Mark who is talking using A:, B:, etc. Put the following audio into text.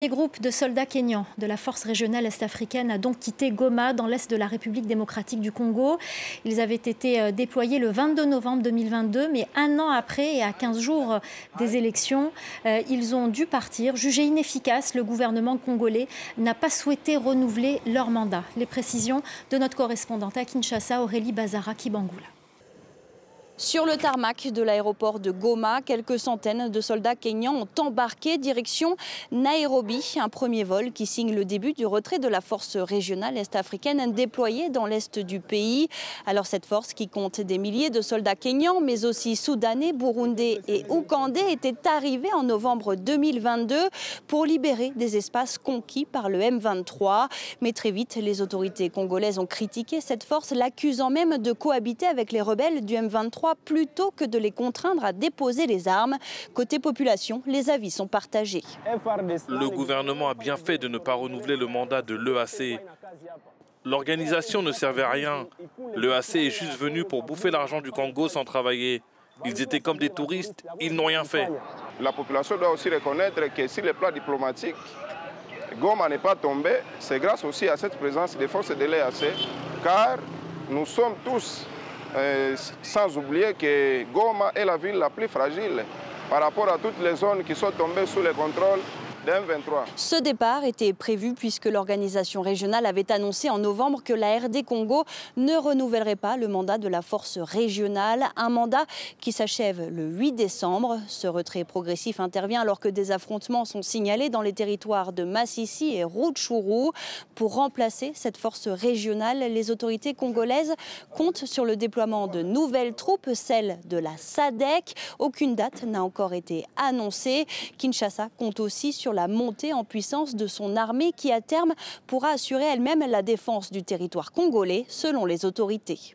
A: Les groupes de soldats kényans de la force régionale est-africaine a donc quitté Goma dans l'est de la République démocratique du Congo. Ils avaient été euh, déployés le 22 novembre 2022, mais un an après et à 15 jours des élections, euh, ils ont dû partir. Jugé inefficace, le gouvernement congolais n'a pas souhaité renouveler leur mandat. Les précisions de notre correspondante à Kinshasa, Aurélie Bazara Kibangula.
B: Sur le tarmac de l'aéroport de Goma, quelques centaines de soldats kényans ont embarqué direction Nairobi, un premier vol qui signe le début du retrait de la force régionale est-africaine déployée dans l'est du pays. Alors cette force qui compte des milliers de soldats kényans, mais aussi soudanais, burundais et ougandais, était arrivée en novembre 2022 pour libérer des espaces conquis par le M23. Mais très vite, les autorités congolaises ont critiqué cette force, l'accusant même de cohabiter avec les rebelles du M23 plutôt que de les contraindre à déposer les armes. Côté population, les avis sont partagés.
C: Le gouvernement a bien fait de ne pas renouveler le mandat de l'EAC. L'organisation ne servait à rien. L'EAC est juste venu pour bouffer l'argent du Congo sans travailler. Ils étaient comme des touristes, ils n'ont rien fait.
D: La population doit aussi reconnaître que sur le plan diplomatique, Goma n'est pas tombé, c'est grâce aussi à cette présence des forces de l'EAC, car nous sommes tous euh, sans oublier que Goma est la ville la plus fragile par rapport à toutes les zones qui sont tombées sous le contrôle
B: ce départ était prévu puisque l'organisation régionale avait annoncé en novembre que la RD Congo ne renouvellerait pas le mandat de la force régionale, un mandat qui s'achève le 8 décembre. Ce retrait progressif intervient alors que des affrontements sont signalés dans les territoires de Massissi et Rutshuru. Pour remplacer cette force régionale, les autorités congolaises comptent sur le déploiement de nouvelles troupes, celles de la SADEC. Aucune date n'a encore été annoncée. Kinshasa compte aussi sur la montée en puissance de son armée qui à terme pourra assurer elle-même la défense du territoire congolais selon les autorités.